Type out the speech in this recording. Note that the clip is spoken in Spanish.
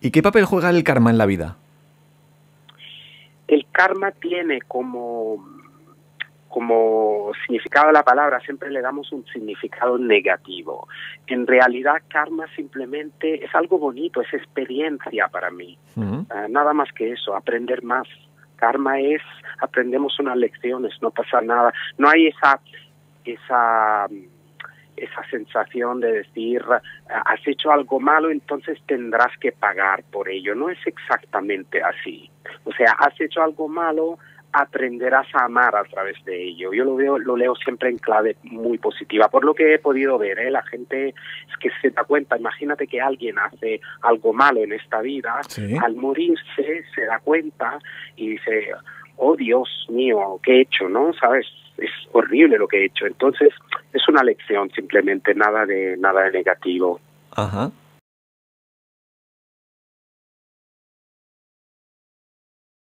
¿Y qué papel juega el karma en la vida? El karma tiene como como significado la palabra siempre le damos un significado negativo. En realidad karma simplemente es algo bonito, es experiencia para mí. Ah, nada más que eso, aprender más. Karma es aprendemos unas lecciones, no pasa nada. No hay esa esa esa sensación de decir has hecho algo malo entonces tendrás que pagar por ello no es exactamente así o sea has hecho algo malo aprenderás a amar a través de ello. Yo lo veo, lo leo siempre en clave muy positiva. Por lo que he podido ver, ¿eh? la gente es que se da cuenta. Imagínate que alguien hace algo malo en esta vida, al morirse se da cuenta y dice, oh Dios mío, ¿qué he hecho? ¿No? ¿Sabes? Es horrible lo que he hecho. Entonces, es una lección simplemente, nada de, nada de negativo. Ajá.